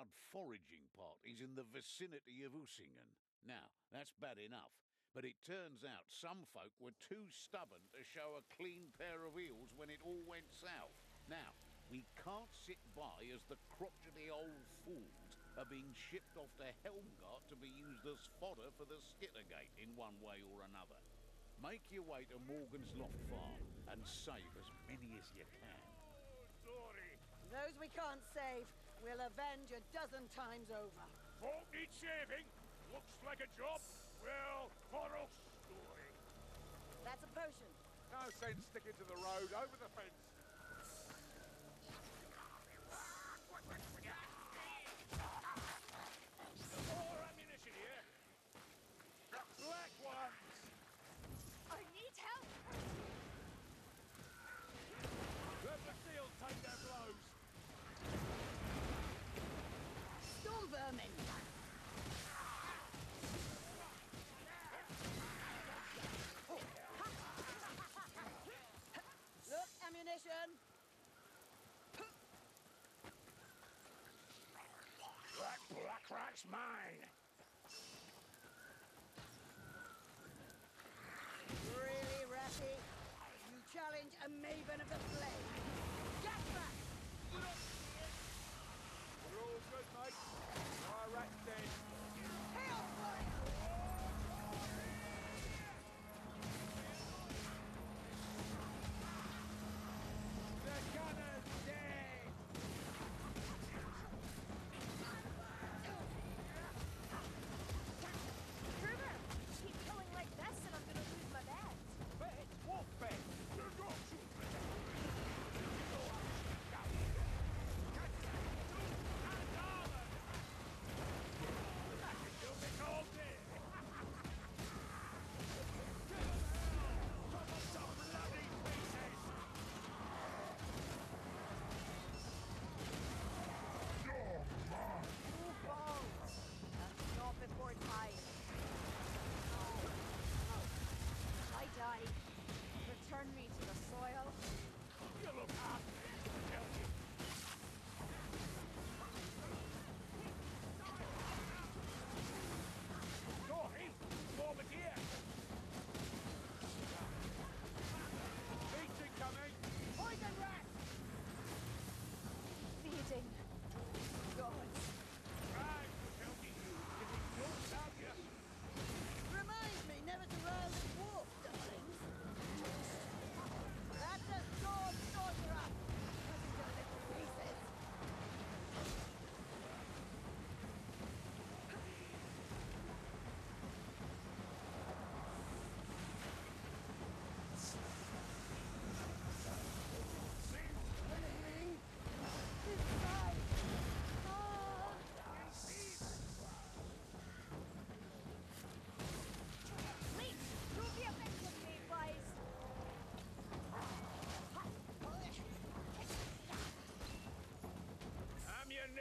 blood foraging parties in the vicinity of Usingen. Now, that's bad enough. But it turns out some folk were too stubborn to show a clean pair of heels when it all went south. Now, we can't sit by as the crotchety old fools are being shipped off to Helmgart to be used as fodder for the Skittergate in one way or another. Make your way to Morgan's Loft Farm and save as many as you can. Those we can't save, we'll avenge a dozen times over. Folk need saving. Looks like a job. Well, for us, story. That's a potion. No sense sticking to the road, over the fence.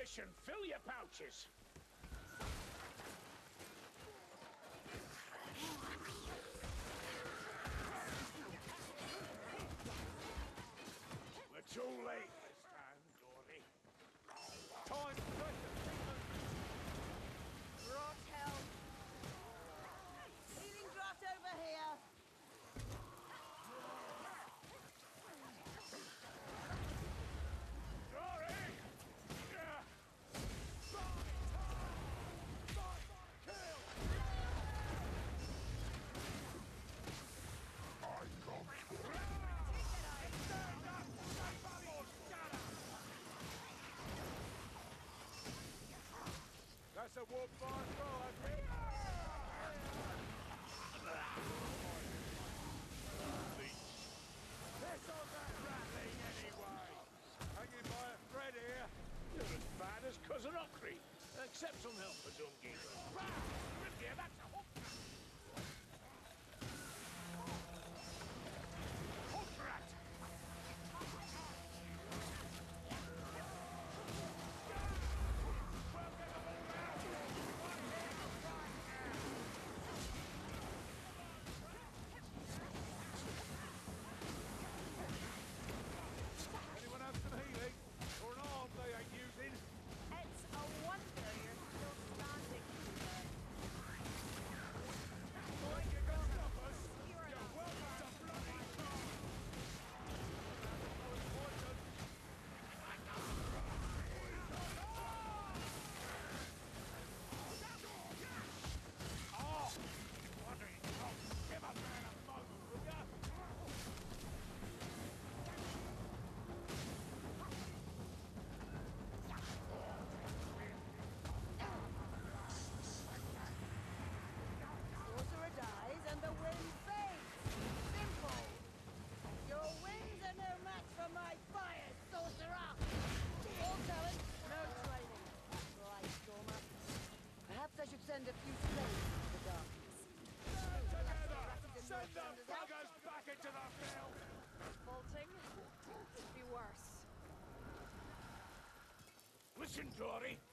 Ammunition, fill your pouches. A warp fire and glory.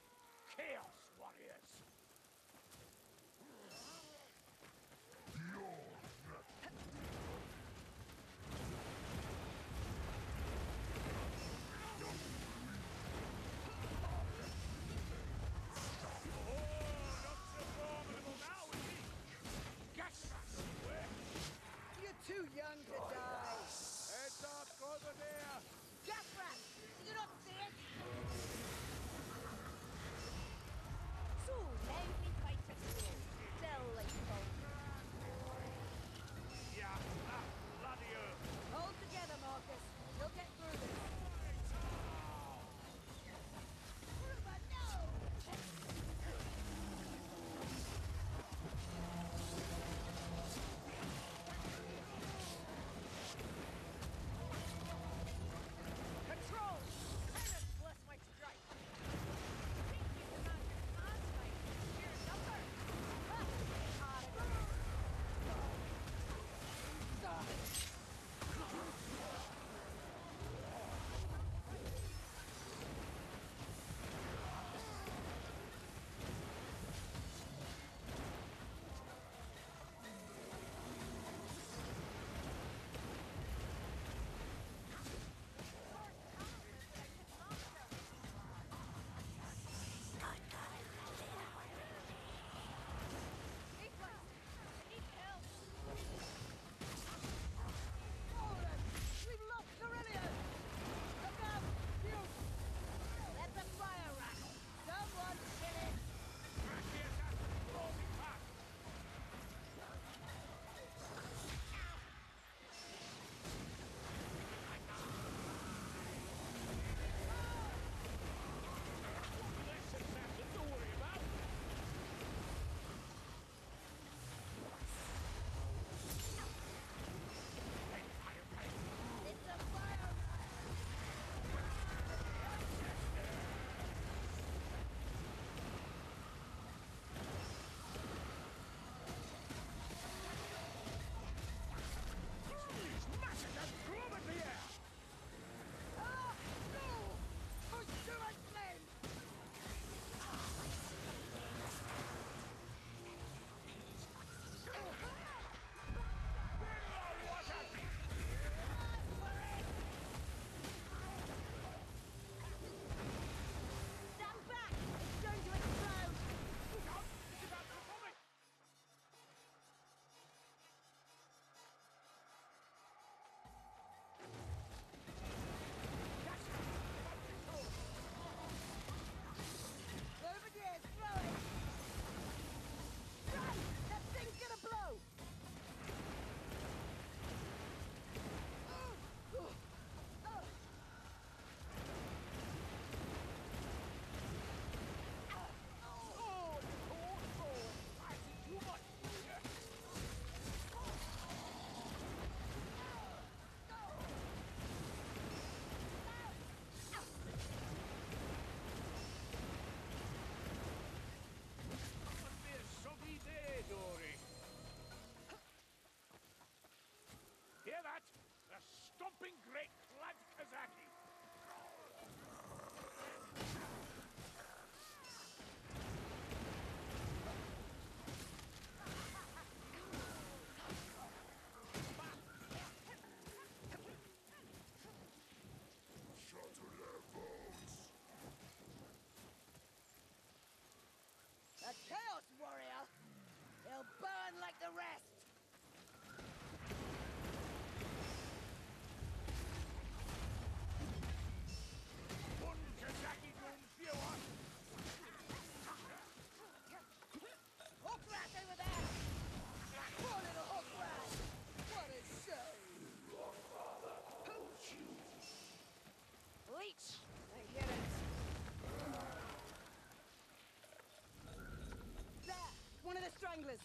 stranglers.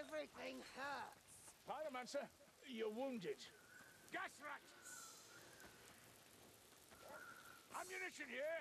Everything hurts. Pyromancer, you're wounded. Gas rat! Ammunition here!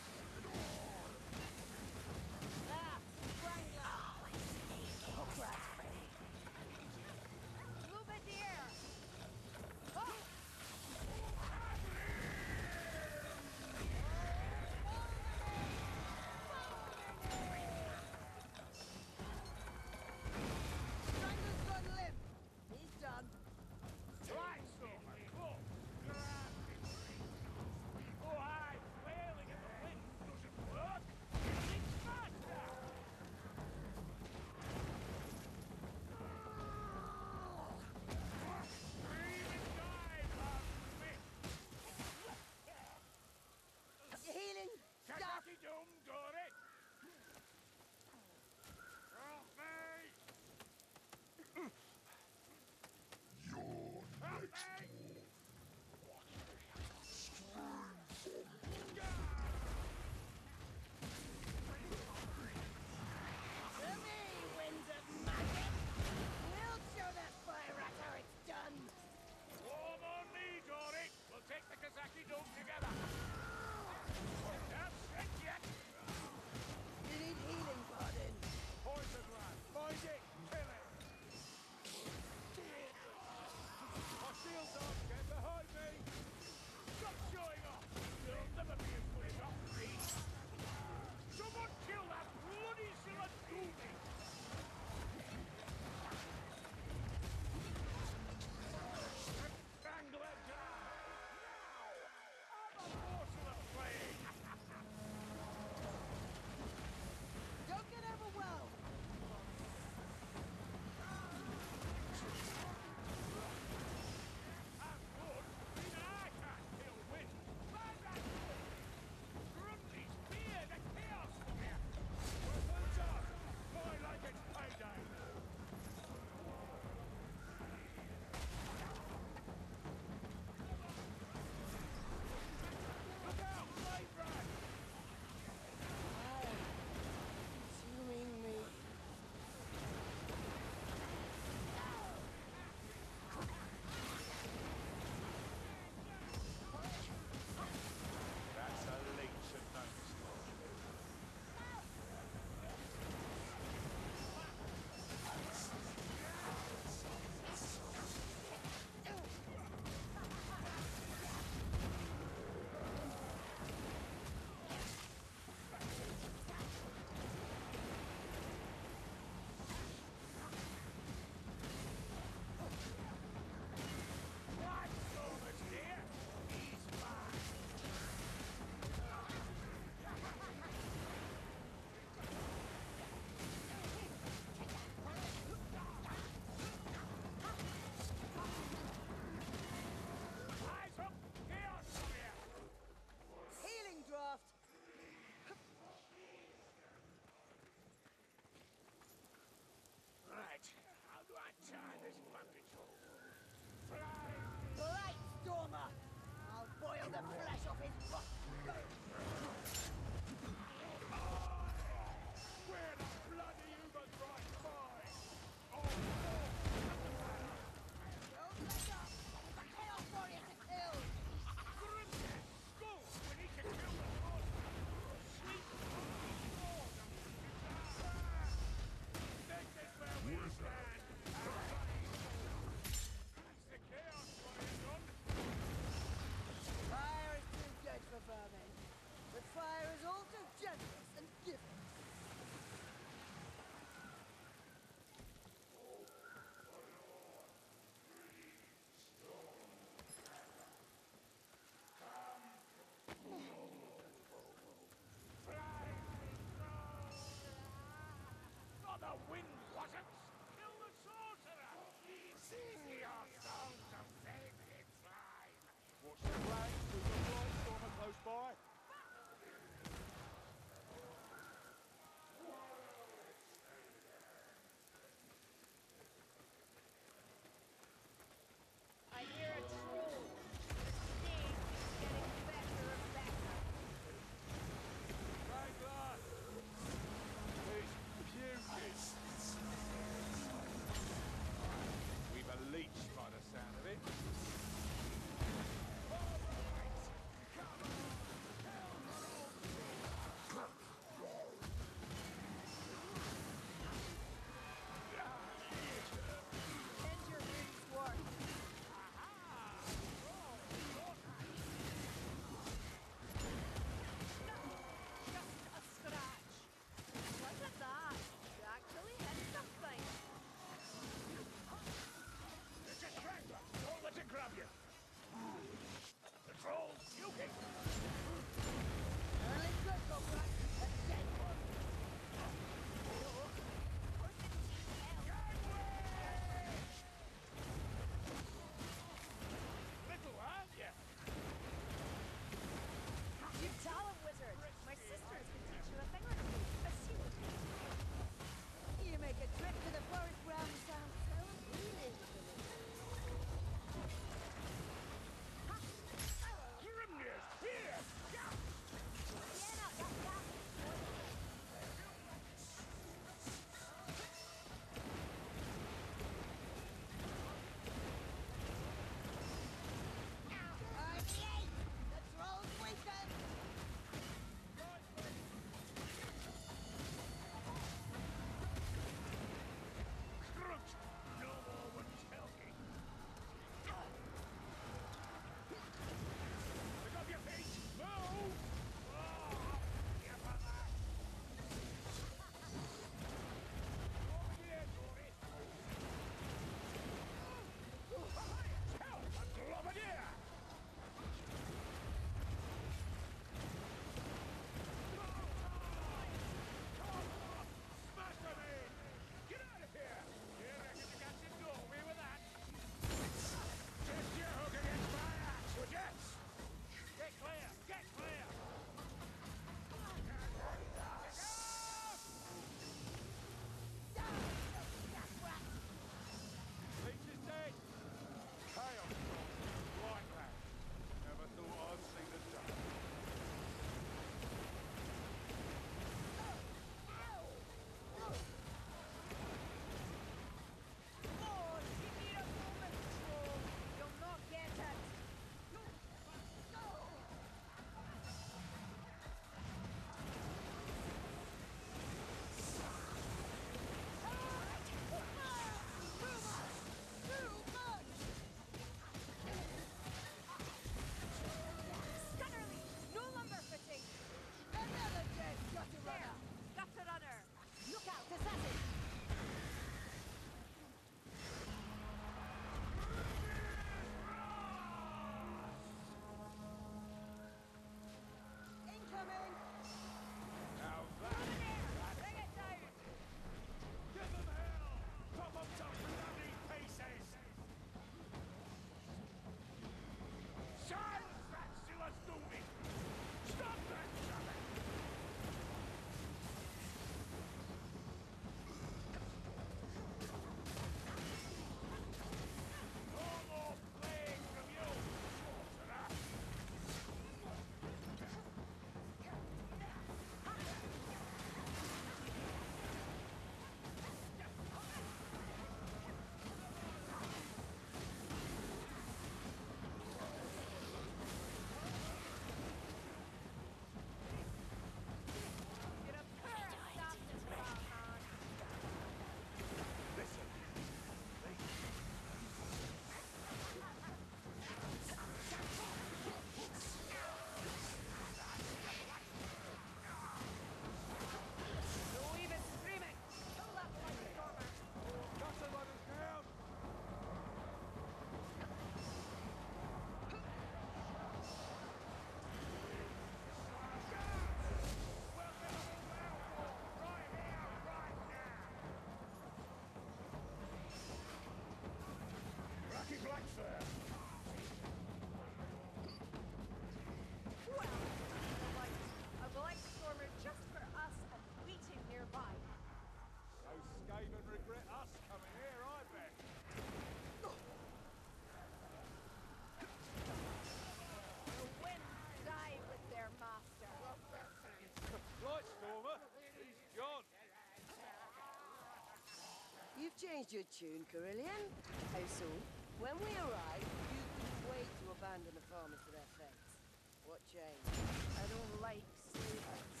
Changed your tune, Kerillian. How so? When we arrive, you couldn't wait to abandon the farmers to their fates. What changed? I don't like slavers.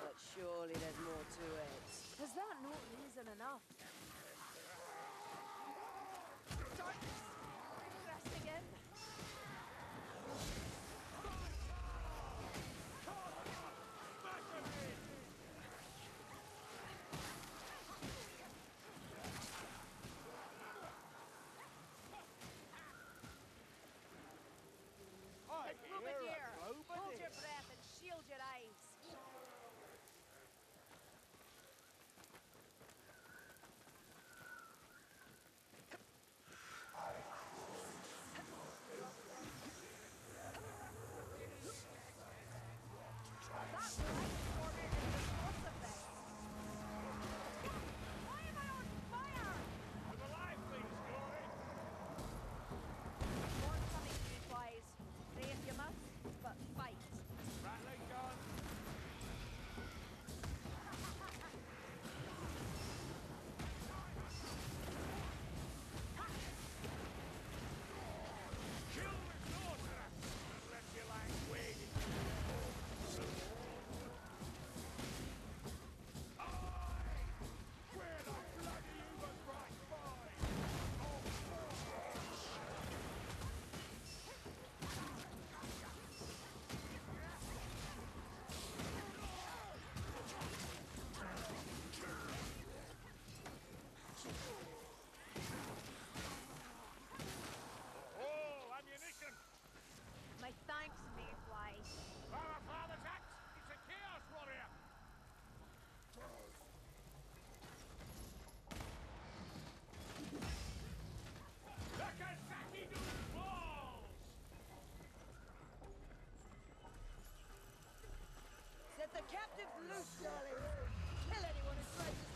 But surely there's more to it. Is that not reason enough? The captive loose, darling. Kill anyone who tries to